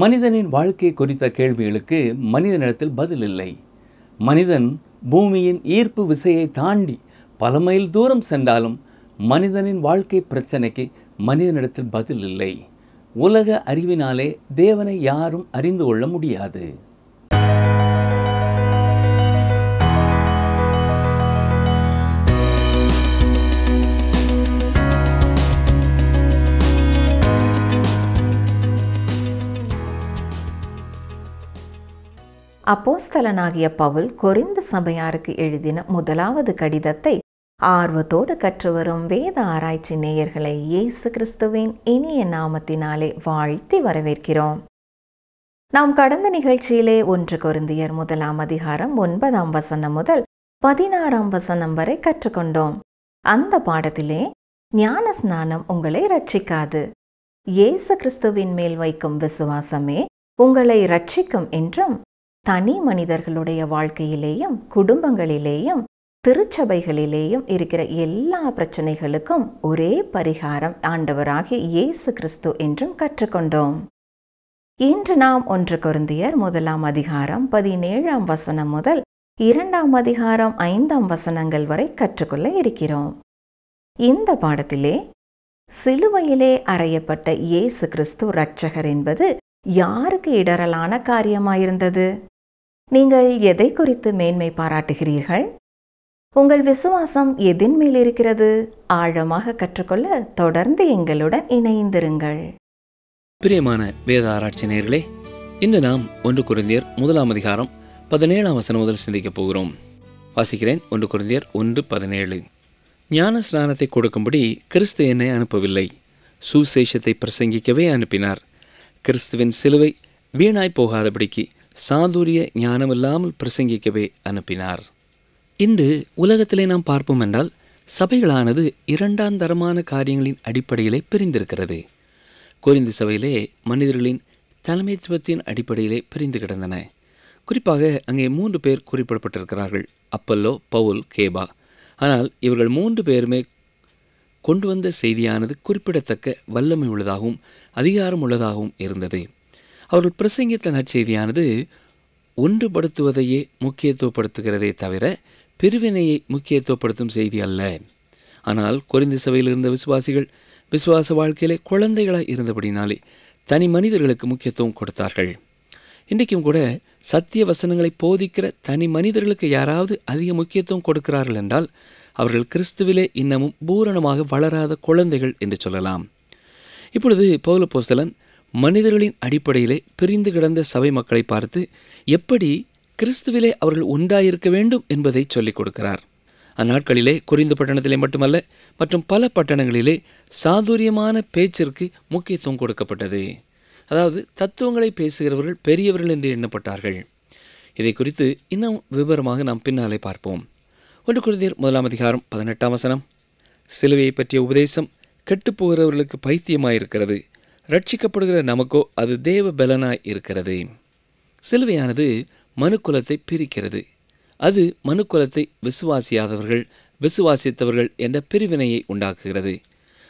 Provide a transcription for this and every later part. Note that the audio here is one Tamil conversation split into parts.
மனிதனின் வாழ்க்கை குறித்த கேள்விகளுக்கு மனிதனிடத்தில் பதில் இல்லை. மனிதன் பூமியின் ஈர்ப்பு விசையை தாண்டி பல மைல் தூரம் சென்றாலும் மனிதனின் வாழ்க்கை பிரச்சனைக்கு மனிதனிடத்தில் பதில் இல்லை. உலக அறிவினாலே தேவனை யாரும் அறிந்து கொள்ள முடியாது. அப்போஸ்தலனாகிய பவுல் கொரிந்து சபையாருக்கு எழுதின முதலாவது கடிதத்தை ஆர்வத்தோடு கற்றுவரும் வேத ஆராய்ச்சி நேயர்களை இயேசு கிறிஸ்துவின் இனிய நாமத்தினாலே வாழ்த்தி வரவேற்கிறோம். நாம் கடந்த நிகழ்ச்சியிலே ஒன்று கொருந்தியர் முதலாம் அதிகாரம் ஒன்பதாம் வசனம் முதல் பதினாறாம் வசனம் வரை கற்றுக்கொண்டோம். அந்த பாடத்திலே ஞான ஸ்நானம் உங்களை ரட்சிக்காது இயேசு கிறிஸ்துவின் மேல் வைக்கும் விசுவாசமே உங்களை ரட்சிக்கும் என்றும் தனி மனிதர்களுடைய வாழ்க்கையிலேயும் குடும்பங்களிலேயும் திருச்சபைகளிலேயும் இருக்கிற எல்லா பிரச்சனைகளுக்கும் ஒரே பரிகாரம் ஆண்டவராகிய இயேசு கிறிஸ்து என்றும் கற்றுக்கொண்டோம். இன்று நாம் ஒன்று குருந்தியர் முதலாம் அதிகாரம் பதினேழாம் வசனம் முதல் இரண்டாம் அதிகாரம் ஐந்தாம் வசனங்கள் வரை கற்றுக்கொள்ள இருக்கிறோம். இந்த பாடத்திலே சிலுவையிலே அறையப்பட்ட இயேசு கிறிஸ்து ரட்சகர் என்பது யாருக்கு இடரலான காரியமாயிருந்தது? நீங்கள் எதை குறித்து மேன்மை பாராட்டுகிறீர்கள்? உங்கள் விசுவாசம் எதின் மேல் இருக்கிறது? ஆழமாக கற்றுக்கொள்ள தொடர்ந்து எங்களுடன் இணைந்திருங்கள். பிரியமான வேத ஆராய்ச்சி நேர்களே இன்று நாம் ஒன்று குருந்தியர் முதலாம் அதிகாரம் பதினேழாம் வசனம் முதல் சிந்திக்கப் போகிறோம். வாசிக்கிறேன் ஒன்று குருந்தியர் ஒன்று பதினேழு. ஞான ஸ்நானத்தை கொடுக்கும்படி கிறிஸ்து என்னை அனுப்பவில்லை. சுசேஷத்தை பிரசங்கிக்கவே அனுப்பினார். கிறிஸ்துவின் சிலுவை வீணாய் போகாதபடிக்கு சாதுரிய ஞானமில்லாமல் பிரசங்கிக்கவே அனுப்பினார். இன்று உலகத்திலே நாம் பார்ப்போம் என்றால் சபைகளானது இரண்டாம் தரமான காரியங்களின் அடிப்படையிலே பிரிந்திருக்கிறது. கோரிந்து சபையிலே மனிதர்களின் தலைமைத்துவத்தின் அடிப்படையிலே பிரிந்து கிடந்தன. குறிப்பாக அங்கே மூன்று பேர் குறிப்பிடப்பட்டிருக்கிறார்கள் அப்பல்லோ பவுல் கேபா. ஆனால் இவர்கள் மூன்று பேருமே கொண்டு வந்த செய்தியானது குறிப்பிடத்தக்க வல்லமை உள்ளதாகவும் அதிகாரம் உள்ளதாகவும் இருந்தது. அவர்கள் பிரசங்கித்த நற்செய்தியானது ஒன்றுபடுத்துவதையே முக்கியத்துவப்படுத்துகிறதே தவிர பிரிவினையை முக்கியத்துவப்படுத்தும் செய்தி அல்ல. ஆனால் குறைந்த சபையில் இருந்த விசுவாசிகள் விசுவாச வாழ்க்கையிலே குழந்தைகளாக இருந்தபடினாலே தனி மனிதர்களுக்கு முக்கியத்துவம் கொடுத்தார்கள். இன்றைக்கும் கூட சத்திய வசனங்களை போதிக்கிற தனி மனிதர்களுக்கு யாராவது அதிக முக்கியத்துவம் கொடுக்கிறார்கள் என்றால் அவர்கள் கிறிஸ்துவிலே இன்னமும் பூரணமாக வளராத குழந்தைகள் என்று சொல்லலாம். இப்பொழுது பௌல போஸ்தலன் மனிதர்களின் அடிப்படையிலே பிரிந்து கிடந்த சபை மக்களை பார்த்து எப்படி கிறிஸ்துவிலே அவர்கள் ஒன்றாயிருக்க வேண்டும் என்பதை சொல்லிக் கொடுக்கிறார். அந்நாட்களிலே குறிந்து பட்டணத்திலே மட்டுமல்ல மற்றும் பல பட்டணங்களிலே சாதுரியமான பேச்சிற்கு முக்கியத்துவம் கொடுக்கப்பட்டது. அதாவது தத்துவங்களை பேசுகிறவர்கள் பெரியவர்கள் என்று எண்ணப்பட்டார்கள். இதை குறித்து இன்னும் விவரமாக நாம் பின்னாலே பார்ப்போம். ஒன்று குருந்தியர் முதலாம் அதிகாரம் பதினெட்டாம் வசனம். சிலுவையை பற்றிய உபதேசம் கெட்டுப்போகிறவர்களுக்கு பைத்தியமாயிருக்கிறது. ரட்சிக்கப்படுகிற நமக்கோ அது தேவ பலனாய் இருக்கிறது. சிலுவையானது மனுக்குலத்தை பிரிக்கிறது. அது மனுக்குலத்தை விசுவாசியாதவர்கள் விசுவாசித்தவர்கள் என்ற பிரிவினையை உண்டாக்குகிறது.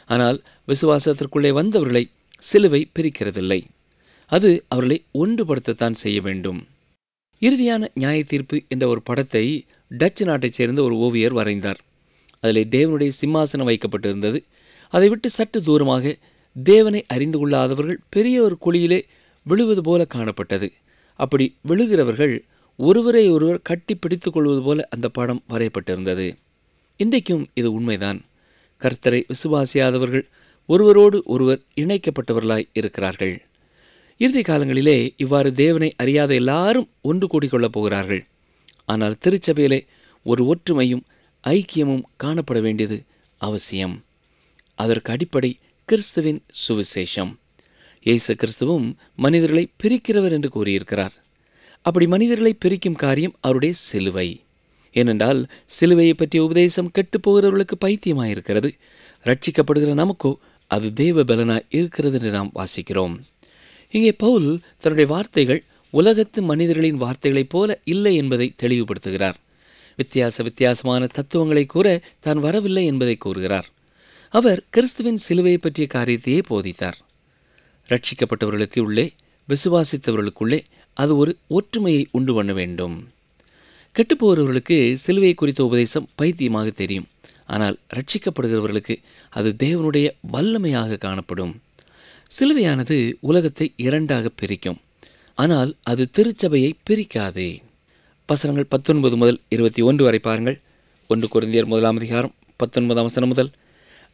ஆனால் விசுவாசத்திற்குள்ளே வந்தவர்களை சிலுவை பிரிக்கிறதில்லை. அது அவர்களை ஒன்றுபடுத்தத்தான் செய்ய வேண்டும். இறுதியான நியாய தீர்ப்பு என்ற ஒரு படத்தை டச்சு நாட்டைச் சேர்ந்த ஒரு ஓவியர் வரைந்தார். அதில் தேவனுடைய சிம்மாசனம் வைக்கப்பட்டிருந்தது. அதை விட்டு சற்று தூரமாக தேவனை அறிந்து கொள்ளாதவர்கள் பெரிய ஒரு குழியிலே விழுவது போல காணப்பட்டது. அப்படி விழுகிறவர்கள் ஒருவரை ஒருவர் கட்டி பிடித்து கொள்வது போல அந்த படம் வரையப்பட்டிருந்தது. இன்றைக்கும் இது உண்மைதான். கர்த்தரை விசுவாசியாதவர்கள் ஒருவரோடு ஒருவர் இணைக்கப்பட்டவர்களாய் இருக்கிறார்கள். இறுதி காலங்களிலே இவ்வாறு தேவனை அறியாத எல்லாரும் ஒன்று கூடிக்கொள்ளப் போகிறார்கள். ஆனால் திருச்சபையிலே ஒரு ஒற்றுமையும் ஐக்கியமும் காணப்பட வேண்டியது அவசியம். அதற்கு அடிப்படை கிறிஸ்துவின் சுவிசேஷம். இயேசு கிறிஸ்துவும் மனிதர்களை பிரிக்கிறவர் என்று கூறியிருக்கிறார். அப்படி மனிதர்களை பிரிக்கும் காரியம் அவருடைய சிலுவை. ஏனென்றால் சிலுவையை பற்றிய உபதேசம் கெட்டுப்போகிறவர்களுக்கு பைத்தியமாயிருக்கிறது. ரட்சிக்கப்படுகிற நமக்கோ அது தேவ பலனாக இருக்கிறது என்று நாம் வாசிக்கிறோம். இங்கே பவுல் தன்னுடைய வார்த்தைகள் உலகத்து மனிதர்களின் வார்த்தைகளைப் போல இல்லை என்பதை தெளிவுபடுத்துகிறார். வித்தியாச வித்தியாசமான தத்துவங்களை கூற தான் வரவில்லை என்பதை கூறுகிறார். அவர் கிறிஸ்துவின் சிலுவையை பற்றிய காரியத்தையே போதித்தார். ரட்சிக்கப்பட்டவர்களுக்கு உள்ளே விசுவாசித்தவர்களுக்குள்ளே அது ஒரு ஒற்றுமையை உண்டு பண்ண வேண்டும். கெட்டுப்போகிறவர்களுக்கு சிலுவை குறித்த உபதேசம் பைத்தியமாக தெரியும். ஆனால் ரட்சிக்கப்படுகிறவர்களுக்கு அது தேவனுடைய வல்லமையாக காணப்படும். சிலுவையானது உலகத்தை இரண்டாக பிரிக்கும். ஆனால் அது திருச்சபையை பிரிக்காதே. வசனங்கள் பத்தொன்பது முதல் இருபத்தி ஒன்று வரை பாருங்கள். ஒன்று குருந்தியர் முதலாம் அதிகாரம் பத்தொன்பதாம் வசனம் முதல்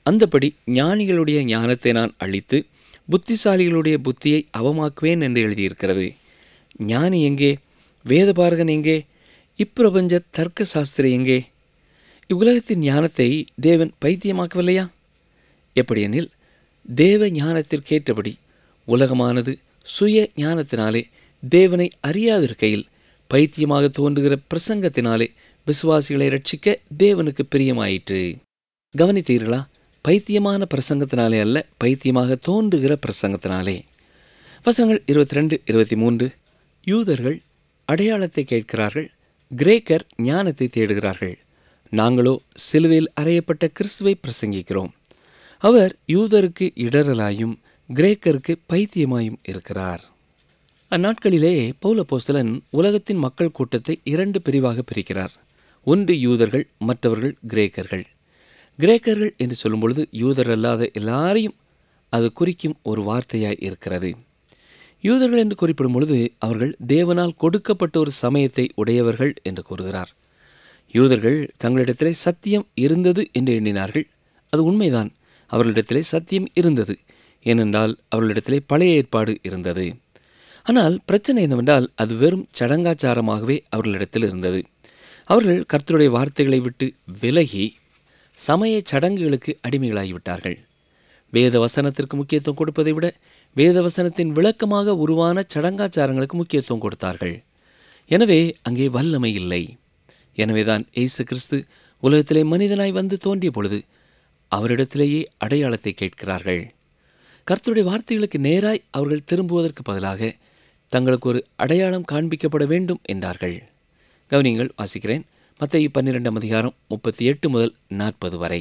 அந்தபடி ஞானிகளுடைய ஞானத்தை நான் அழித்து புத்திசாலிகளுடைய புத்தியை அவமாக்குவேன் என்று எழுதியிருக்கிறது. ஞானி எங்கே? வேதபாரகன் எங்கே? இப்பிரபஞ்ச தர்க்க சாஸ்திரி எங்கே? இவ்வுலகத்தின் ஞானத்தை தேவன் பைத்தியமாக்கவில்லையா? எப்படியெனில் தேவ ஞானத்திற்கேற்றபடி உலகமானது சுய ஞானத்தினாலே தேவனை அறியாதிருக்கையில் பைத்தியமாக தோன்றுகிற பிரசங்கத்தினாலே விசுவாசிகளை ரட்சிக்க தேவனுக்கு பிரியமாயிற்று. கவனித்தீர்களா? பைத்தியமான பிரசங்கத்தினாலே அல்ல பைத்தியமாக தோன்றுகிற பிரசங்கத்தினாலே. வசனங்கள் இருபத்தி ரெண்டு இருபத்தி மூன்று யூதர்கள் அடையாளத்தை கேட்கிறார்கள் கிரேக்கர் ஞானத்தை தேடுகிறார்கள். நாங்களோ சிலுவையில் அறையப்பட்ட கிறிஸ்துவை பிரசங்கிக்கிறோம். அவர் யூதருக்கு இடரலாயும் கிரேக்கருக்கு பைத்தியமாயும் இருக்கிறார். அந்நாட்களிலே பௌலப்போஸ்தலன் உலகத்தின் மக்கள் கூட்டத்தை இரண்டு பிரிவாக பிரிக்கிறார். ஒன்று யூதர்கள் மற்றவர்கள் கிரேக்கர்கள். கிரேக்கர்கள் என்று சொல்லும் பொழுது யூதர் அல்லாத எல்லாரையும் அது குறிக்கும் ஒரு வார்த்தையாய் இருக்கிறது. யூதர்கள் என்று குறிப்பிடும் பொழுது அவர்கள் தேவனால் கொடுக்கப்பட்ட ஒரு சமயத்தை உடையவர்கள் என்று கூறுகிறார். யூதர்கள் தங்களிடத்திலே சத்தியம் இருந்தது என்று எண்ணினார்கள். அது உண்மைதான். அவர்களிடத்திலே சத்தியம் இருந்தது ஏனென்றால் அவர்களிடத்திலே பழைய ஏற்பாடு இருந்தது. ஆனால் பிரச்சனை என்னவென்றால் அது வெறும் சடங்காச்சாரமாகவே அவர்களிடத்தில் இருந்தது. அவர்கள் கர்த்தருடைய வார்த்தைகளை விட்டு விலகி சமய சடங்குகளுக்கு அடிமைகளாகிவிட்டார்கள். வேத வசனத்திற்கு முக்கியத்துவம் கொடுப்பதை விட வேத வசனத்தின் விளக்கமாக உருவான சடங்காச்சாரங்களுக்கு முக்கியத்துவம் கொடுத்தார்கள். எனவே அங்கே வல்லமை இல்லை. எனவேதான் இயேசு கிறிஸ்து உலகத்திலே மனிதனாய் வந்து தோன்றிய பொழுது அவரிடத்திலேயே அடையாளத்தை கேட்கிறார்கள். கர்த்தருடைய வார்த்தைகளுக்கு நேராய் அவர்கள் திரும்புவதற்கு பதிலாக தங்களுக்கு ஒரு அடையாளம் காண்பிக்கப்பட வேண்டும் என்றார்கள். கவனிங்கள் வாசிக்கிறேன். மத்திய பன்னிரெண்டாம் அதிகாரம் முப்பத்தி எட்டு முதல் நாற்பது வரை.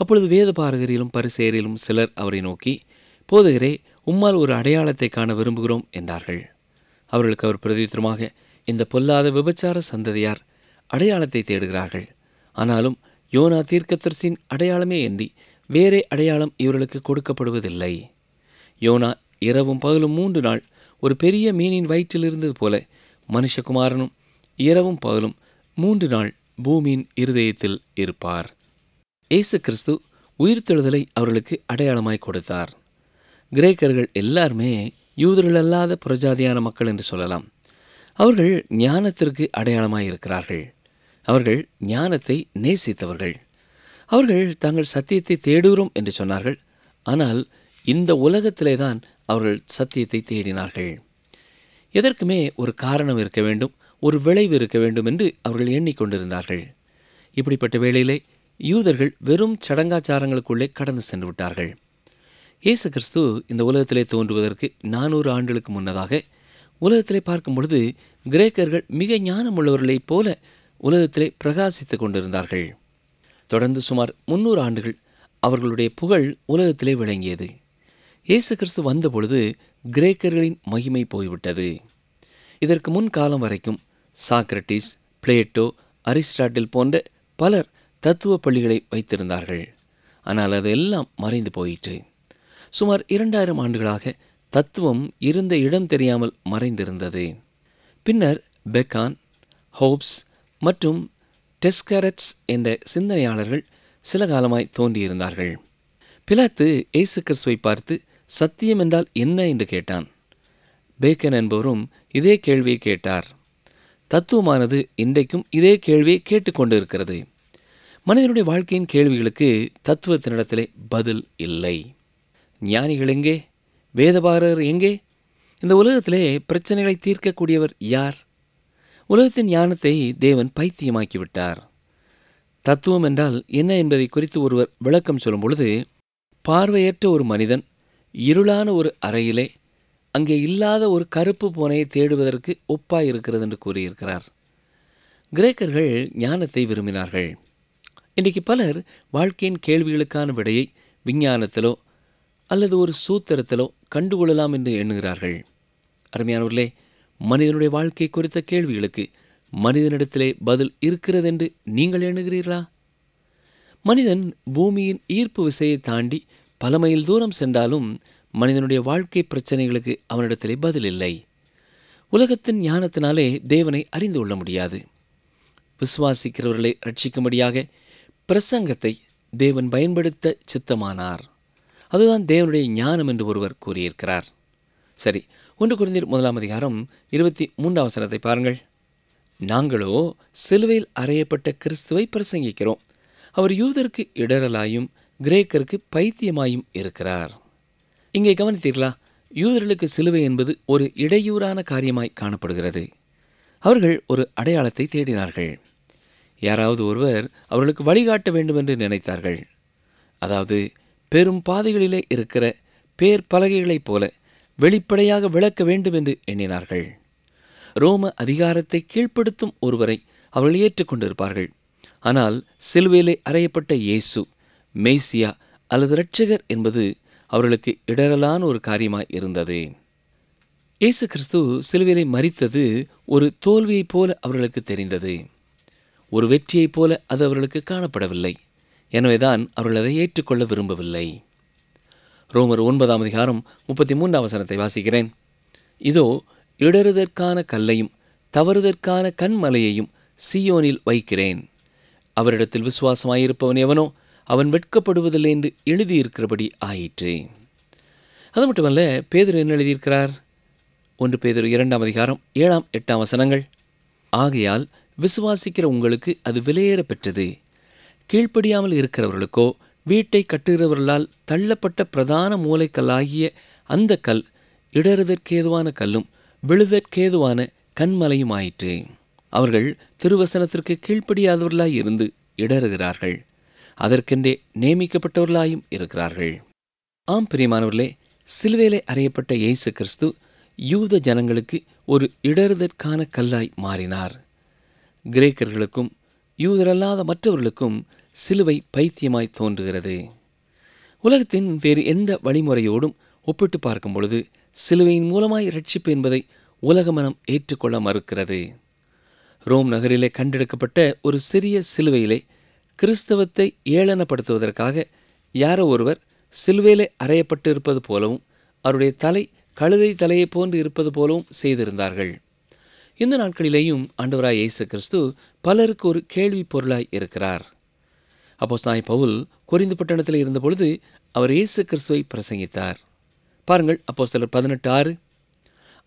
அப்பொழுது வேத பாரகரிலும் பரிசேரிலும் சிலர் அவரை நோக்கி போதுகிறே உம்மால் ஒரு அடையாளத்தை காண விரும்புகிறோம் என்றார்கள். அவர்களுக்கு அவர் பிரதித்திரமாக இந்த பொல்லாத விபச்சார சந்ததியார் அடையாளத்தை தேடுகிறார்கள். ஆனாலும் யோனா தீர்க்கத்தரசின் அடையாளமே அன்றி வேறே அடையாளம் இவர்களுக்கு கொடுக்கப்படுவதில்லை. யோனா இரவும் பகலும் மூன்று நாள் ஒரு பெரிய மீனின் வயிற்றில் இருந்தது போல மனுஷகுமாரனும் இரவும் பகலும் மூன்று நாள் பூமியின் இருதயத்தில் இருப்பார். இயேசு கிறிஸ்து உயிர்த்தெழுதலை அவர்களுக்கு அடையாளமாய் கொடுத்தார். கிரேக்கர்கள் எல்லாருமே யூதர்கள் அல்லாத புறஜாதியான மக்கள் என்று சொல்லலாம். அவர்கள் ஞானத்திற்கு அடையாளமாய் இருக்கிறார்கள் அவர்கள் ஞானத்தை நேசித்தவர்கள். அவர்கள் தாங்கள் சத்தியத்தை தேடுகிறோம் என்று சொன்னார்கள். ஆனால் இந்த உலகத்திலே தான் அவர்கள் சத்தியத்தை தேடினார்கள். எதற்குமே ஒரு காரணம் இருக்க வேண்டும். ஒரு விளைவு இருக்க வேண்டும் என்று அவர்கள் எண்ணிக்கொண்டிருந்தார்கள். இப்படிப்பட்ட வேளையிலே யூதர்கள் வெறும் சடங்காச்சாரங்களுக்குள்ளே கடந்து சென்று விட்டார்கள். இயேசு கிறிஸ்து இந்த உலகத்திலே தோன்றுவதற்கு நானூறு ஆண்டுகளுக்கு முன்னதாக உலகத்திலே பார்க்கும் பொழுது கிரேக்கர்கள் மிக ஞானமுள்ளவர்களைப் போல உலகத்திலே பிரகாசித்துக் கொண்டிருந்தார்கள். தொடர்ந்து சுமார் முன்னூறு ஆண்டுகள் அவர்களுடைய புகழ் உலகத்திலே விளங்கியது. இயேசு கிறிஸ்து வந்தபொழுது கிரேக்கர்களின் மகிமை போய்விட்டது. இதற்கு முன் காலம் வரைக்கும் சாக்ரட்டிஸ் பிளேட்டோ அரிஸ்டாட்டில் போன்ற பலர் தத்துவ பள்ளிகளை வைத்திருந்தார்கள். ஆனால் அதெல்லாம் மறைந்து போயிற்று. சுமார் இரண்டாயிரம் ஆண்டுகளாக தத்துவம் இருந்த இடம் தெரியாமல் மறைந்திருந்தது. பின்னர் பெக்கான் ஹோப்ஸ் மற்றும் டெஸ்கரட்ஸ் என்ற சிந்தனையாளர்கள் சில காலமாய் தோன்றியிருந்தார்கள். பிலாத்து ஏசு கிறிஸ்துவை பார்த்து சத்தியம் என்றால் என்ன? என்று கேட்டான். பேக்கன் என்பவரும் இதே கேள்வியை கேட்டார். தத்துவமானது இன்றைக்கும் இதே கேள்வியை கேட்டுக்கொண்டு இருக்கிறது மனிதனுடைய வாழ்க்கையின் கேள்விகளுக்கு தத்துவத்தினிடத்திலே பதில் இல்லை. ஞானிகள் எங்கே? வேதபாரர் எங்கே? இந்த உலகத்திலே பிரச்சனைகளை தீர்க்கக்கூடியவர் யார்? உலகத்தின் ஞானத்தை தேவன் பைத்தியமாக்கிவிட்டார். தத்துவம் என்றால் என்ன என்பதை குறித்து ஒருவர் விளக்கம் சொல்லும் பொழுது பார்வையற்ற ஒரு மனிதன் இருளான ஒரு அறையிலே அங்கே இல்லாத ஒரு கருப்பு பூனையை தேடுவதற்கு ஒப்பாய் இருக்கிறது என்று கூறியிருக்கிறார். கிரேக்கர்கள் ஞானத்தை விரும்பினார்கள். இன்றைக்கு பலர் வாழ்க்கையின் கேள்விகளுக்கான விடையை விஞ்ஞானத்திலோ அல்லது ஒரு சூத்திரத்திலோ கண்டுகொள்ளலாம் என்று எண்ணுகிறார்கள். அருமையானவர்களே மனிதனுடைய வாழ்க்கை குறித்த கேள்விகளுக்கு மனிதனிடத்திலே பதில் இருக்கிறதென்று நீங்கள் எண்ணுகிறீர்களா? மனிதன் பூமியின் ஈர்ப்பு விசையை தாண்டி பல மைல் தூரம் சென்றாலும் மனிதனுடைய வாழ்க்கை பிரச்சனைகளுக்கு அவனிடத்திலே பதில் இல்லை. உலகத்தின் ஞானத்தினாலே தேவனை அறிந்து கொள்ள முடியாது. விசுவாசிக்கிறவர்களை ரட்சிக்கும்படியாக பிரசங்கத்தை தேவன் பயன்படுத்த சித்தமானார். அதுதான் தேவனுடைய ஞானம் என்று ஒருவர் கூறியிருக்கிறார். சரி ஒன்று குறைந்தர் முதலாம் அதிகாரம் இருபத்தி மூன்றாம் வசனத்தை பாருங்கள். நாங்களோ சிலுவையில் அறையப்பட்ட கிறிஸ்துவை பிரசங்கிக்கிறோம். அவர் யூதருக்கு இடரலாயும் கிரேக்கருக்கு பைத்தியமாயும் இருக்கிறார். இங்கே கவனித்தீர்களா? யூதர்களுக்கு சிலுவை என்பது ஒரு இடையூறான காரியமாய் காணப்படுகிறது. அவர்கள் ஒரு அடையாளத்தை தேடினார்கள். யாராவது ஒருவர் அவர்களுக்கு வழிகாட்ட வேண்டும் என்று நினைத்தார்கள். அதாவது பெரும் பாதைகளிலே இருக்கிற பேர் பலகைகளைப் போல வெளிப்படையாக விளக்க வேண்டும் என்று எண்ணினார்கள். ரோம அதிகாரத்தை கீழ்ப்படுத்தும் ஒருவரை அவர்கள் ஏற்றுக்கொண்டிருப்பார்கள். ஆனால் சிலுவையிலே அறையப்பட்ட இயேசு மெய்சியா அல்லது இரட்சகர் என்பது அவர்களுக்கு இடரலான ஒரு காரியமாய் இருந்தது. இயேசு கிறிஸ்து சிலுவையிலே மறித்தது ஒரு தோல்வியைப் போல அவர்களுக்கு தெரிந்தது. ஒரு வெற்றியைப் போல அது அவர்களுக்கு காணப்படவில்லை. எனவேதான் அவர்கள் அதை ஏற்றுக்கொள்ள விரும்பவில்லை. ரோமர் ஒன்பதாம் அதிகாரம் முப்பத்தி மூன்றாம் வசனத்தை வாசிக்கிறேன். இதோ இடறுதற்கான கல்லையும் தவறுதற்கான கண்மலையையும் சீயோனில் வைக்கிறேன். அவரிடத்தில் விசுவாசமாயிருப்பவன் எவனோ அவன் வெட்கப்படுவதில்லை என்று எழுதியிருக்கிறபடி ஆயிற்று. அது மட்டுமல்ல பேதர் என்ன எழுதியிருக்கிறார்? ஒன்று பேதர் இரண்டாம் அதிகாரம் ஏழாம் எட்டாம் வசனங்கள். ஆகையால் விசுவாசிக்கிற உங்களுக்கு அது விலையேற பெற்றது. கீழ்ப்படியாமல் இருக்கிறவர்களுக்கோ வீட்டை கட்டுகிறவர்களால் தள்ளப்பட்ட பிரதான மூளைக்கல்லாகிய அந்த கல் இடறுதற்கேதுவான கல்லும் விழுதற்கேதுவான கண்மலையும் ஆயிற்று. அவர்கள் திருவசனத்திற்கு கீழ்ப்படியாதவர்களாய் இருந்து இடறுகிறார்கள். அதற்கென்றே நியமிக்கப்பட்டவர்களாயும் இருக்கிறார்கள். ஆம் பிரியமானவர்களே சிலுவேலை அறையப்பட்ட இயேசு கிறிஸ்து யூத ஜனங்களுக்கு ஒரு இடறுதற்கான கல்லாய் மாறினார். கிரேக்கர்களுக்கும் யூதரல்லாத மற்றவர்களுக்கும் சிலுவை பைத்தியமாய் தோன்றுகிறது. உலகத்தின் வேறு எந்த வழிமுறையோடும் ஒப்பிட்டு பார்க்கும் பொழுது சிலுவையின் மூலமாய் ரட்சிப்பு என்பதை உலக மனம் ஏற்றுக்கொள்ள மறுக்கிறது. ரோம் நகரிலே கண்டெடுக்கப்பட்ட ஒரு சிறிய சிலுவையிலே கிறிஸ்தவத்தை ஏளனப்படுத்துவதற்காக யாரோ ஒருவர் சிலுவையிலே அறையப்பட்டு இருப்பது போலவும் அவருடைய தலை கழுதை தலையைப் போன்று இருப்பது போலவும் செய்திருந்தார்கள். இந்த நாட்களிலேயும் ஆண்டவராய் இயேசு கிறிஸ்து பலருக்கு ஒரு கேள்வி பொருளாய் இருக்கிறார். அப்போ சாய் பவுல் குறைந்த பட்டணத்தில் இருந்தபொழுது அவர் இயேசு கிறிஸ்துவை பிரசங்கித்தார். பாருங்கள் அப்போ சிலர் பதினெட்டு ஆறு.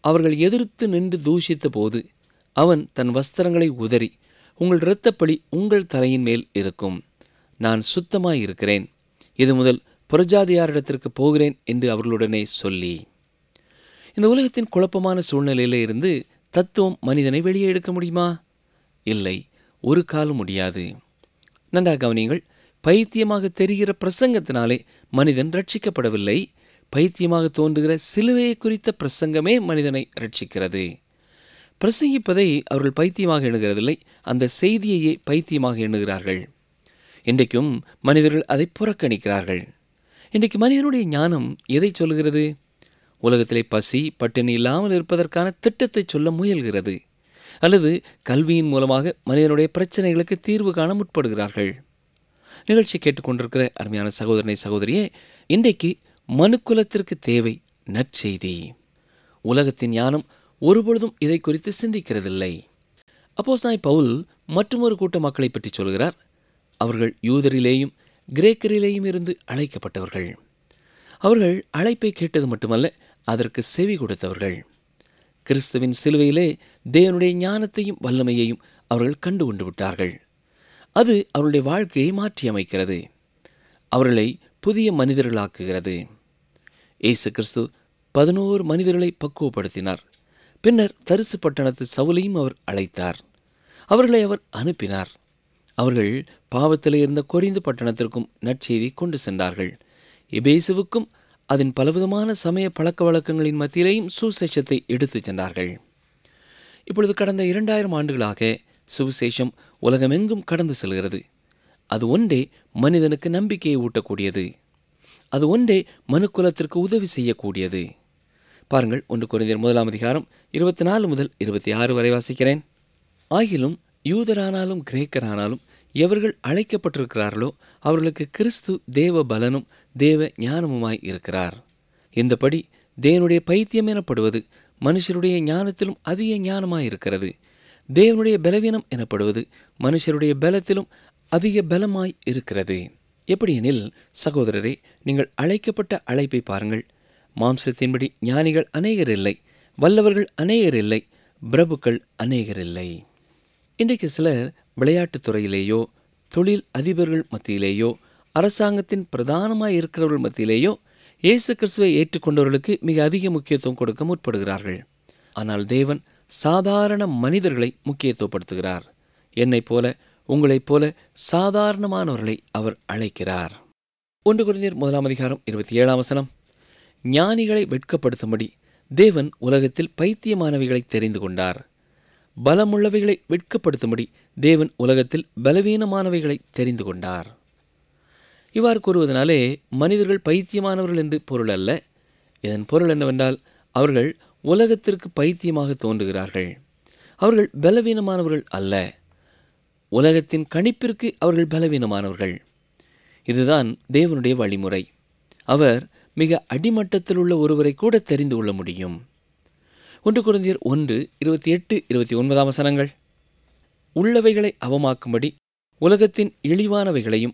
அவர்கள் எதிர்த்து நின்று தூஷித்த போது அவன் தன் வஸ்திரங்களை உதறி உங்கள் இரத்தப்பழி உங்கள் தலையின் மேல் இருக்கும். நான் சுத்தமாய் இருக்கிறேன். இது முதல் புரஜாதியாரிடத்திற்கு போகிறேன் என்று அவர்களுடனே சொல்லி. இந்த உலகத்தின் குழப்பமான சூழ்நிலையில் இருந்து தத்துவம் மனிதனை வெளியே எடுக்க முடியுமா? இல்லை ஒரு காலம் முடியாது. நன்றாக கவனியுங்கள் பைத்தியமாக தெரிகிற பிரசங்கத்தினாலே மனிதன் ரட்சிக்கப்படவில்லை. பைத்தியமாக தோன்றுகிற சிலுவையை குறித்த பிரசங்கமே மனிதனை ரட்சிக்கிறது. பிரசங்கிப்பதை அவர்கள் பைத்தியமாக எண்ணுகிறதில்லை. அந்த செய்தியையே பைத்தியமாக எண்ணுகிறார்கள். இன்றைக்கும் மனிதர்கள் அதை புறக்கணிக்கிறார்கள். இன்றைக்கு மனிதனுடைய ஞானம் எதை சொல்கிறது உலகத்திலே பசி பட்டினி இல்லாமல் இருப்பதற்கான திட்டத்தை சொல்ல முயல்கிறது. அல்லது கல்வியின் மூலமாக மனிதனுடைய பிரச்சனைகளுக்கு தீர்வு காண முற்படுகிறார்கள். நிகழ்ச்சி கேட்டுக்கொண்டிருக்கிற அருமையான சகோதரனை சகோதரியே இன்றைக்கு மனுக்குலத்திற்கு தேவை நற்செய்தி. உலகத்தின் ஞானம் ஒருபொழுதும் இதை குறித்து சிந்திக்கிறதில்லை. அப்போஸ்தாய் பவுல் மற்றொரு கூட்ட மக்களை பற்றி சொல்கிறார். அவர்கள் யூதரிலேயும் கிரேக்கரிலேயும் இருந்து அழைக்கப்பட்டவர்கள். அவர்கள் அழைப்பை கேட்டது மட்டுமல்ல அதற்கு செவி கொடுத்தவர்கள். கிறிஸ்துவின் சிலுவையிலே தேவனுடைய ஞானத்தையும் வல்லமையையும் அவர்கள் கண்டு கொண்டு விட்டார்கள். அது அவருடைய வாழ்க்கையை மாற்றியமைக்கிறது. அவர்களை புதிய மனிதர்களாக்குகிறது. இயேசு கிறிஸ்து பதினோரு மனிதர்களை பக்குவப்படுத்தினார். பின்னர் தரிசு பட்டணத்து சவுலையும் அவர் அழைத்தார். அவர்களை அவர் அனுப்பினார். அவர்கள் பாவத்தில் இருந்த கொரிந்து பட்டணத்திற்கும் நற்செய்தி கொண்டு சென்றார்கள். எபேசுவுக்கும் அதன் பலவிதமான சமய பழக்க வழக்கங்களின் மத்தியிலேயும் சுசேஷத்தை எடுத்துச் சென்றார்கள். இப்பொழுது கடந்த இரண்டாயிரம் ஆண்டுகளாக சுவிசேஷம் உலகமெங்கும் கடந்து செல்கிறது. அது ஒன்றே மனிதனுக்கு நம்பிக்கையை ஊட்டக்கூடியது. அது ஒன்றே மனுக்குலத்திற்கு உதவி செய்யக்கூடியது. பாருங்கள் ஒன்று குறைந்தர் முதலாம் அதிகாரம் இருபத்தி நாலு முதல் இருபத்தி ஆறு வரை வாசிக்கிறேன். ஆகிலும் யூதரானாலும் கிரேக்கரானாலும் எவர்கள் அழைக்கப்பட்டிருக்கிறார்களோ அவர்களுக்கு கிறிஸ்து தேவ பலனும் தேவ ஞானமுமாய் இருக்கிறார். இந்தபடி தேவனுடைய பைத்தியம் எனப்படுவது மனுஷருடைய ஞானத்திலும் அதிக ஞானமாய் இருக்கிறது. தேவனுடைய பலவீனம் எனப்படுவது மனுஷருடைய பலத்திலும் அதிக பலமாய் இருக்கிறது. எப்படியெனில் சகோதரரே நீங்கள் அழைக்கப்பட்ட அழைப்பை பாருங்கள். மாம்சத்தின்படி ஞானிகள் அநேகர் இல்லை வல்லவர்கள் அநேகர் இல்லை பிரபுக்கள் அநேகர் இல்லை இன்றைக்கு சிலர் விளையாட்டுத் துறையிலேயோ தொழில் அதிபர்கள் மத்தியிலேயோ அரசாங்கத்தின் பிரதானமாக இருக்கிறவர்கள் மத்தியிலேயோ இயேசு கிறிஸ்துவை ஏற்றுக்கொண்டவர்களுக்கு மிக அதிக முக்கியத்துவம் கொடுக்க முற்படுகிறார்கள். ஆனால் தேவன் சாதாரண மனிதர்களை முக்கியத்துவப்படுத்துகிறார். என்னைப் போல உங்களைப் போல சாதாரணமானவர்களை அவர் அழைக்கிறார். ஒன்று குறைந்தர் முதலாம் அதிகாரம் இருபத்தி ஏழாம் வசனம். ஞானிகளை வெட்கப்படுத்தும்படி தேவன் உலகத்தில் பைத்தியமானவைகளை தெரிந்து கொண்டார். பலமுள்ளவைகளை வெட்கப்படுத்தும்படி தேவன் உலகத்தில் பலவீனமானவைகளை தெரிந்து கொண்டார். இவ்வாறு கூறுவதனாலே மனிதர்கள் பைத்தியமானவர்கள் என்று பொருள் அல்ல. இதன் பொருள் என்னவென்றால் அவர்கள் உலகத்திற்கு பைத்தியமாக தோன்றுகிறார்கள். அவர்கள் பலவீனமானவர்கள் அல்ல. உலகத்தின் கணிப்பிற்கு அவர்கள் பலவீனமானவர்கள். இதுதான் தேவனுடைய வழிமுறை. அவர் மிக அடிமட்டத்தில் உள்ள ஒருவரை கூட தெரிந்து கொள்ள முடியும். ஒன்று குருந்தியர் ஒன்று இருபத்தி எட்டு இருபத்தி ஒன்பதாம் வசனங்கள். உள்ளவைகளை அவமாக்கும்படி உலகத்தின் இழிவானவைகளையும்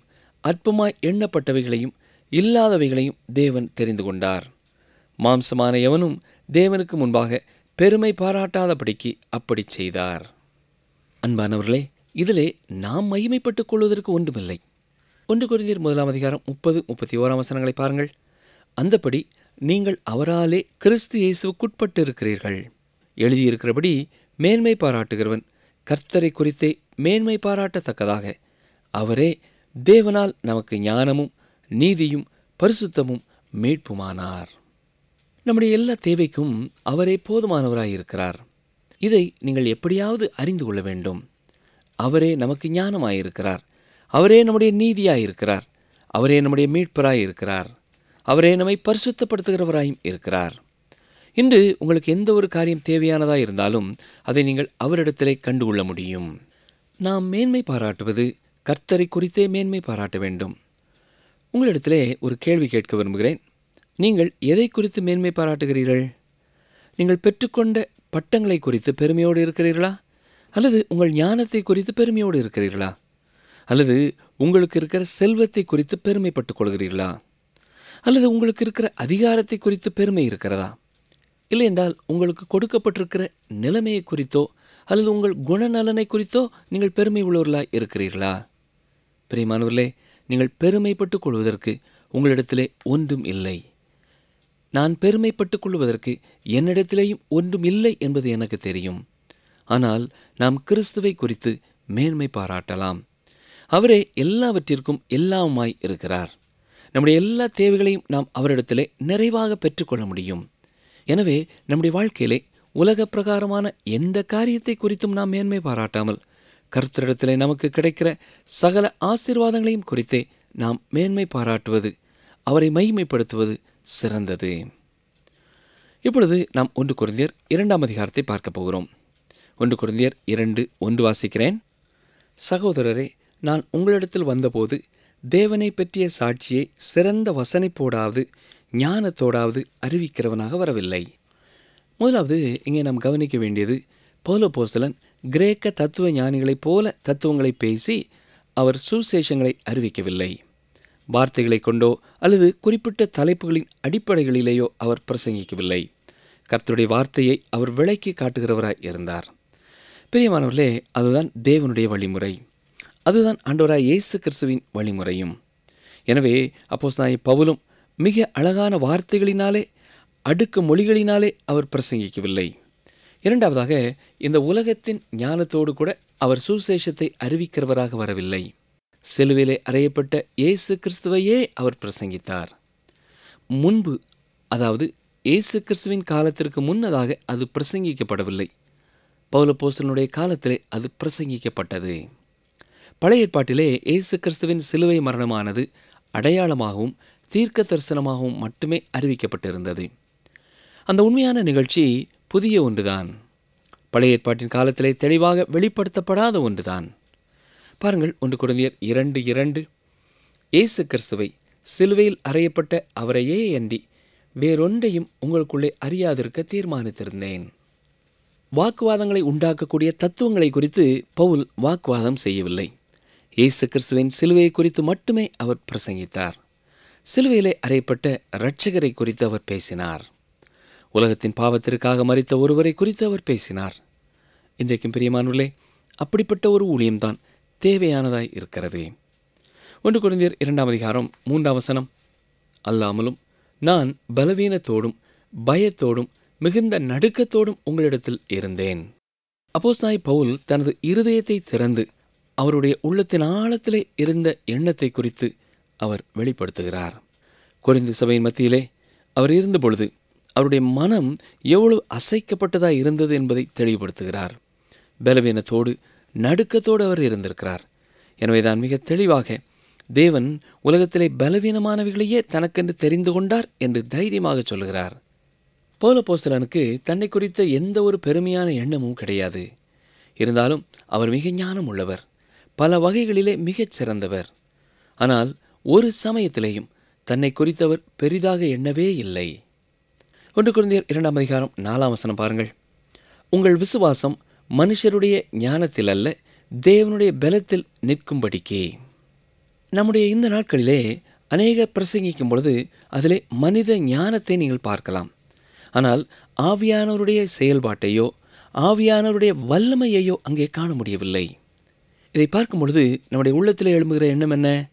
அற்பமாய் எண்ணப்பட்டவைகளையும் இல்லாதவைகளையும் தேவன் தெரிந்து கொண்டார். மாம்சமான எவனும் தேவனுக்கு முன்பாக பெருமை பாராட்டாதபடிக்கு அப்படி செய்தார். அன்பானவர்களே இதிலே நாம் மகிமைப்பட்டுக் கொள்வதற்கு ஒன்றுமில்லை. ஒன்று குருந்தியர் முதலாம் அதிகாரம் முப்பது முப்பத்தி ஓராம் வசனங்களை பாருங்கள். அந்தபடி நீங்கள் அவராலே கிறிஸ்து இயேசுக்குட்பட்டிருக்கிறீர்கள் எழுதியிருக்கிறபடி மேன்மை பாராட்டுகிறவன் கர்த்தரை குறித்தே மேன்மை பாராட்டத்தக்கதாக. அவரே தேவனால் நமக்கு ஞானமும் நீதியும் பரிசுத்தமும் மீட்புமானார். நம்முடைய எல்லா தேவைக்கும் அவரே போதுமானவராயிருக்கிறார். இதை நீங்கள் எப்படியாவது அறிந்து கொள்ள வேண்டும். அவரே நமக்கு ஞானமாயிருக்கிறார். அவரே நம்முடைய நீதியாயிருக்கிறார். அவரே நம்முடைய மீட்பராயிருக்கிறார். அவரே நம்மை பரிசுத்தப்படுத்துகிறவராயும் இருக்கிறார். இன்று உங்களுக்கு எந்த ஒரு காரியம் தேவையானதாக இருந்தாலும் அதை நீங்கள் அவரிடத்திலே கண்டுகொள்ள முடியும். நாம் மேன்மை பாராட்டுவது கர்த்தரை குறித்தே மேன்மை பாராட்ட வேண்டும். உங்களிடத்திலே ஒரு கேள்வி கேட்க விரும்புகிறேன். நீங்கள் எதை குறித்து மேன்மை பாராட்டுகிறீர்கள்? நீங்கள் பெற்றுக்கொண்ட பட்டங்களை குறித்து பெருமையோடு இருக்கிறீர்களா? அல்லது உங்கள் ஞானத்தை குறித்து பெருமையோடு இருக்கிறீர்களா? அல்லது உங்களுக்கு இருக்கிற செல்வத்தை குறித்து பெருமைப்பட்டுக் கொள்கிறீர்களா? அல்லது உங்களுக்கு இருக்கிற அதிகாரத்தை குறித்து பெருமை இருக்கிறதா? இல்லை என்றால் உங்களுக்கு கொடுக்கப்பட்டிருக்கிற நிலைமையை குறித்தோ அல்லது உங்கள் குணநலனை குறித்தோ நீங்கள் பெருமை உள்ளவர்களாக இருக்கிறீர்களா? பிரியமானவர்களே நீங்கள் பெருமைப்பட்டுக் கொள்வதற்கு உங்களிடத்திலே ஒன்றும் இல்லை. நான் பெருமைப்பட்டுக் கொள்வதற்கு என்னிடத்திலேயும் ஒன்றும் இல்லை என்பது எனக்கு தெரியும். ஆனால் நாம் கிறிஸ்துவை குறித்து மேன்மை பாராட்டலாம். அவரே எல்லாவற்றிற்கும் எல்லாமாய் இருக்கிறார். நம்முடைய எல்லா தேவைகளையும் நாம் அவரிடத்திலே நிறைவாக பெற்றுக்கொள்ள முடியும். எனவே நம்முடைய வாழ்க்கையிலே உலக பிரகாரமான எந்த காரியத்தை குறித்தும் நாம் மேன்மை பாராட்டாமல் கருத்தரிடத்திலே நமக்கு கிடைக்கிற சகல ஆசீர்வாதங்களையும் குறித்தே நாம் மேன்மை பாராட்டுவது அவரை மகிமைப்படுத்துவது சிறந்தது. இப்பொழுது நாம் ஒன்று குருந்தியர் இரண்டாம் அதிகாரத்தை பார்க்க போகிறோம். ஒன்று குருந்தியர் இரண்டு ஒன்று வாசிக்கிறேன். சகோதரரே நான் உங்களிடத்தில் வந்தபோது தேவனை பற்றிய சாட்சியை சிறந்த வசனைப்போடாவது ஞானத்தோடாவது அறிவிக்கிறவனாக வரவில்லை. முதலாவது இங்கே நாம் கவனிக்க வேண்டியது பௌலபோஸ்தலன் கிரேக்க தத்துவ ஞானிகளைப் போல தத்துவங்களை பேசி அவர் சுசேஷங்களை அறிவிக்கவில்லை. வார்த்தைகளை கொண்டோ அல்லது குறிப்பிட்ட தலைப்புகளின் அடிப்படைகளிலேயோ அவர் பிரசங்கிக்கவில்லை. கர்த்தருடைய வார்த்தையை அவர் விளக்கி காட்டுகிறவராய் இருந்தார். பிரியமானவர்களே அதுதான் தேவனுடைய வழிமுறை. அதுதான் ஆண்டவராய் இயேசு கிறிஸ்துவின் வழிமுறையும். எனவே அப்போஸ் நான் பவுலும் மிக அழகான வார்த்தைகளினாலே அடுக்கு மொழிகளினாலே அவர் பிரசங்கிக்கவில்லை. இரண்டாவதாக இந்த உலகத்தின் ஞானத்தோடு கூட அவர் சுசேஷத்தை அறிவிக்கிறவராக வரவில்லை. செலுவிலே அறையப்பட்ட இயேசு கிறிஸ்துவையே அவர் பிரசங்கித்தார். முன்பு அதாவது இயேசு கிறிஸ்துவின் காலத்திற்கு முன்னதாக அது பிரசங்கிக்கப்படவில்லை. பௌலப்போசலனுடைய காலத்திலே அது பிரசங்கிக்கப்பட்டது. பழைய ஏற்பாட்டிலே இயேசு கிறிஸ்துவின் சிலுவை மரணமானது அடையாளமாகவும் தீர்க்க தரிசனமாகவும் மட்டுமே அறிவிக்கப்பட்டிருந்தது. அந்த உண்மையான நிகழ்ச்சி புதிய ஒன்றுதான். பழைய ஏற்பாட்டின் காலத்திலே தெளிவாக வெளிப்படுத்தப்படாத ஒன்றுதான். பாருங்கள் ஒன்று குழந்தையர் இரண்டு இரண்டு. இயேசு கிறிஸ்துவை சிலுவையில் அறையப்பட்ட அவரையே அன்றி வேறொன்றையும் உங்களுக்குள்ளே அறியாதிருக்க தீர்மானித்திருந்தேன். வாக்குவாதங்களை உண்டாக்கக்கூடிய தத்துவங்களை குறித்து பவுல் வாக்குவாதம் செய்யவில்லை. இயேசு கிறிஸ்துவின் சிலுவையை குறித்து மட்டுமே அவர் பிரசங்கித்தார். சிலுவையிலே அறையப்பட்ட இரட்சகரை குறித்து அவர் பேசினார். உலகத்தின் பாவத்திற்காக மறித்த ஒருவரை குறித்து அவர் பேசினார். இன்றைக்கும் பிரியமானவர்களே அப்படிப்பட்ட ஒரு ஊழியம்தான் தேவையானதாய் இருக்கிறது. ஒன்று குழந்தையர் இரண்டாம் அதிகாரம் மூன்றாம் வசனம். அல்லாமலும் நான் பலவீனத்தோடும் பயத்தோடும் மிகுந்த நடுக்கத்தோடும் உங்களிடத்தில் இருந்தேன். அப்போஸ் நாய் பவுல் தனது இருதயத்தை திறந்து அவருடைய உள்ளத்தின் ஆழத்திலே இருந்த எண்ணத்தை குறித்து அவர் வெளிப்படுத்துகிறார். குறைந்த சபையின் மத்தியிலே அவர் இருந்த பொழுது அவருடைய மனம் எவ்வளவு அசைக்கப்பட்டதாக இருந்தது என்பதை தெளிவுபடுத்துகிறார். பலவீனத்தோடு நடுக்கத்தோடு அவர் இருந்திருக்கிறார். எனவே தான் மிக தெளிவாக தேவன் உலகத்திலே பலவீனமானவைகளையே தனக்கென்று தெரிந்து கொண்டார் என்று தைரியமாக சொல்கிறார் போலப்போஸ்தலனுக்கு தன்னை குறித்த எந்த ஒரு பெருமையான எண்ணமும் கிடையாது. இருந்தாலும் அவர் மிக ஞானம் உள்ளவர் பல வகைகளிலே மிகச் சிறந்தவர். ஆனால் ஒரு சமயத்திலேயும் தன்னை குறித்தவர் பெரிதாக எண்ணவே இல்லை. ஒன்று குழந்தையர் இரண்டாம் அதிகாரம் நாலாம் வசனம் பாருங்கள். உங்கள் விசுவாசம் மனுஷருடைய ஞானத்தில் அல்ல தேவனுடைய பலத்தில் நிற்கும்படிக்கே. நம்முடைய இந்த நாட்களிலே அநேக பிரசங்கிக்கும் பொழுது அதிலே மனித ஞானத்தை நீங்கள் பார்க்கலாம். ஆனால் ஆவியானவருடைய செயல்பாட்டையோ ஆவியானவருடைய வல்லமையையோ அங்கே காண முடியவில்லை. இதை பார்க்கும் பொழுது நம்முடைய உள்ளத்தில் எழும்புகிற எண்ணம் என்ன?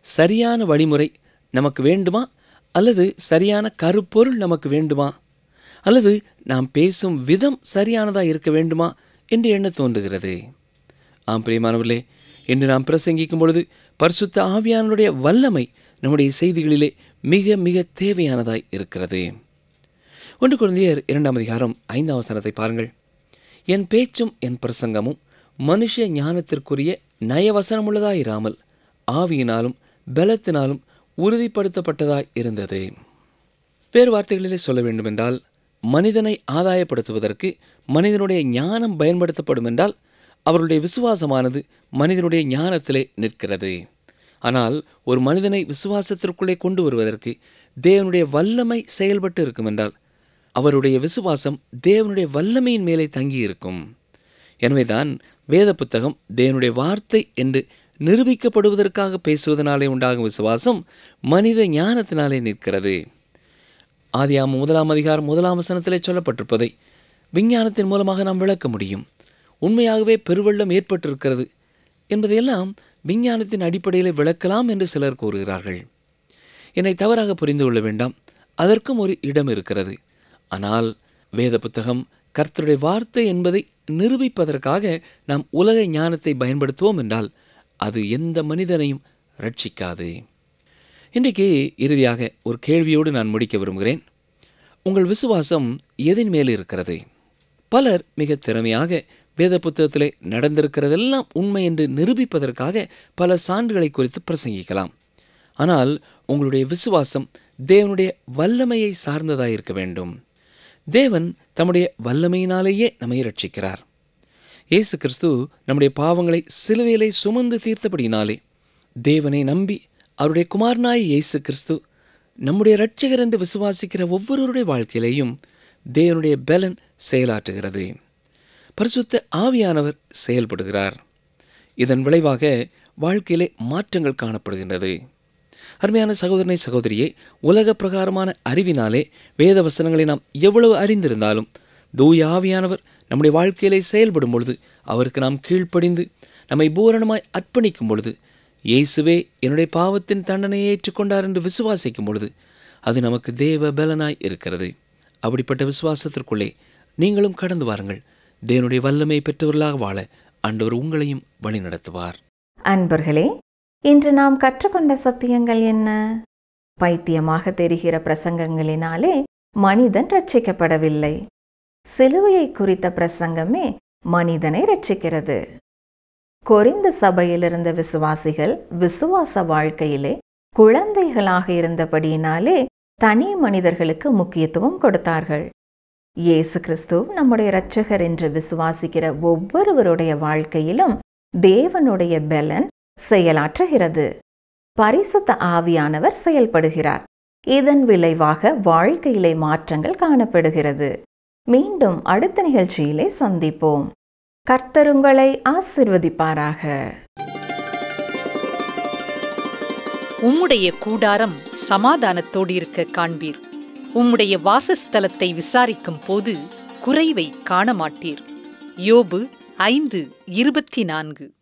சரியான வழிமுறை நமக்கு வேண்டுமா? அல்லது சரியான கருப்பொருள் நமக்கு வேண்டுமா? அல்லது நாம் பேசும் விதம் சரியானதாக இருக்க வேண்டுமா? என்று எண்ண தோன்றுகிறது. ஆம் பிரியமானவர்களே இன்று நாம் பிரசங்கிக்கும் பொழுது பரிசுத்த ஆவியானுடைய வல்லமை நம்முடைய செய்திகளிலே மிக மிக தேவையானதாய் இருக்கிறது. ஒன்று குழந்தையர் இரண்டாம் அதிகாரம் ஐந்தாம் வசனத்தை பாருங்கள். என் பேச்சும் என் பிரசங்கமும் மனுஷ ஞானத்திற்குரிய நயவசனமுள்ளதாயிராமல் ஆவியினாலும் பலத்தினாலும் உறுதிப்படுத்தப்பட்டதாய் இருந்தது. வேறு வார்த்தைகளிலே சொல்ல வேண்டுமென்றால் மனிதனை ஆதாயப்படுத்துவதற்கு மனிதனுடைய ஞானம் பயன்படுத்தப்படும் என்றால் அவருடைய விசுவாசமானது மனிதனுடைய ஞானத்திலே நிற்கிறது. ஆனால் ஒரு மனிதனை விசுவாசத்திற்குள்ளே கொண்டு வருவதற்கு தேவனுடைய வல்லமை செயல்பட்டு இருக்கும் என்றால் அவருடைய விசுவாசம் தேவனுடைய வல்லமையின் மேலே தங்கியிருக்கும். எனவேதான் வேத புத்தகம் தேவனுடைய வார்த்தை என்று நிரூபிக்கப்படுவதற்காக பேசுவதனாலே உண்டாகும் விசுவாசம் மனித ஞானத்தினாலே நிற்கிறது. ஆதியாம முதலாம் அதிகாரம் முதலாம் வசனத்திலே சொல்லப்பட்டிருப்பதை விஞ்ஞானத்தின் மூலமாக நாம் விளக்க முடியும். உண்மையாகவே பெருவெள்ளம் ஏற்பட்டிருக்கிறது என்பதையெல்லாம் விஞ்ஞானத்தின் அடிப்படையில் விளக்கலாம் என்று சிலர் கூறுகிறார்கள். என்னை தவறாக புரிந்து கொள்ள வேண்டாம். அதற்கும் ஒரு இடம் இருக்கிறது. ஆனால் வேத புத்தகம் கர்த்தருடைய வார்த்தை என்பதை நிரூபிப்பதற்காக நாம் உலக ஞானத்தை பயன்படுத்துவோம் என்றால் அது எந்த மனிதனையும் ரட்சிக்காது. இன்றைக்கு இறுதியாக ஒரு கேள்வியோடு நான் முடிக்க விரும்புகிறேன். உங்கள் விசுவாசம் எதின் மேல் இருக்கிறது? பலர் மிக திறமையாக வேத புத்தகத்திலே நடந்திருக்கிறதெல்லாம் உண்மை என்று நிரூபிப்பதற்காக பல சான்றுகளை குறித்து பிரசங்கிக்கலாம். ஆனால் உங்களுடைய விசுவாசம் தேவனுடைய வல்லமையை சார்ந்ததாக இருக்க வேண்டும். தேவன் தம்முடைய வல்லமையினாலேயே நம்மை ரட்சிக்கிறார் இயேசு கிறிஸ்து நம்முடைய பாவங்களை சிலுவையிலே சுமந்து தீர்த்தபடினாலே தேவனை நம்பி அவருடைய குமாரனாய் இயேசு கிறிஸ்து நம்முடைய இரட்சகர் என்று விசுவாசிக்கிற ஒவ்வொருவருடைய வாழ்க்கையிலையும் தேவனுடைய பலன் செயலாற்றுகிறது. பரிசுத்த ஆவியானவர் செயல்படுகிறார். இதன் விளைவாக வாழ்க்கையிலே மாற்றங்கள் காணப்படுகின்றது. அருமையான சகோதரனை சகோதரியே உலக பிரகாரமான அறிவினாலே வேத வசனங்களை நாம் எவ்வளவு அறிந்திருந்தாலும் தூய ஆவியானவர் நம்முடைய வாழ்க்கையிலே செயல்படும் பொழுது அவருக்கு நாம் கீழ்ப்படிந்து நம்மை பூரணமாய் அர்ப்பணிக்கும் பொழுது இயேசுவே என்னுடைய பாவத்தின் தண்டனையை ஏற்றுக்கொண்டார் என்று விசுவாசிக்கும் பொழுது அது நமக்கு தேவ பலனாய் இருக்கிறது. அப்படிப்பட்ட விசுவாசத்திற்குள்ளே நீங்களும் கடந்து வாருங்கள். தேவனுடைய வல்லமை பெற்றவர்களாக வாழ ஆண்டவர் உங்களையும் வழிநடத்துவார். அன்பர்களே இன்று நாம் கற்றுக்கொண்ட சத்தியங்கள் என்ன? பைத்தியமாக தெரிகிற பிரசங்கங்களினாலே மனிதன் ரட்சிக்கப்படவில்லை. சிலுவையை குறித்த பிரசங்கமே மனிதனை ரட்சிக்கிறது. கொரிந்த சபையிலிருந்த விசுவாசிகள் விசுவாச வாழ்க்கையிலே குழந்தைகளாக இருந்தபடியினாலே தனி மனிதர்களுக்கு முக்கியத்துவம் கொடுத்தார்கள். இயேசு கிறிஸ்து நம்முடைய இரட்சகர் என்று விசுவாசிக்கிற ஒவ்வொருவருடைய வாழ்க்கையிலும் தேவனுடைய பலன் செயலாற்றுகிறது. பரிசுத்த ஆவியானவர் செயல்படுகிறார். இதன் விளைவாக வாழ்க்கையிலே மாற்றங்கள் காணப்படுகிறது. மீண்டும் அடுத்த நிகழ்ச்சியிலே சந்திப்போம். கர்த்தருங்களை ஆசிர்வதிப்பாராக. உம்முடைய கூடாரம் சமாதானத்தோடு இருக்க காண்பீர். உம்முடைய வாசஸ்தலத்தை விசாரிக்கும் போது குறைவை காண மாட்டீர் யோபு ஐந்து இருபத்தி நான்கு.